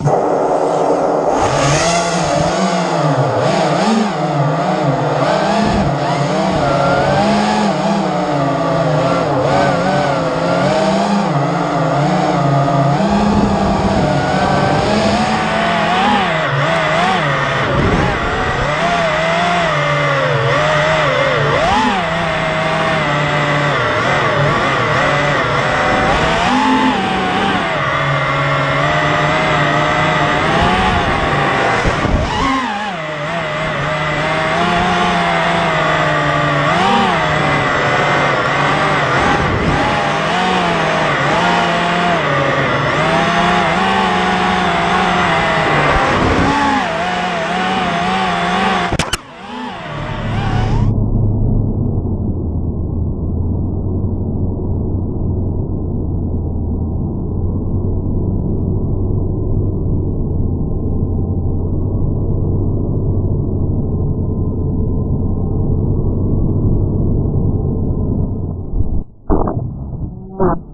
you. You.